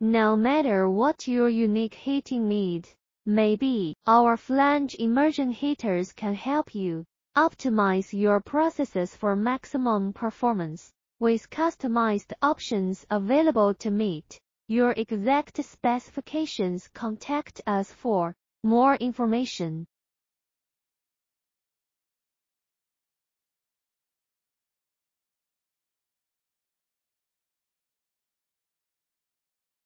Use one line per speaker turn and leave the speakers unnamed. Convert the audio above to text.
No matter what your unique heating need may be, our flange immersion heaters can help you optimize your processes for maximum performance. With customized options available to meet your exact specifications contact us for more information.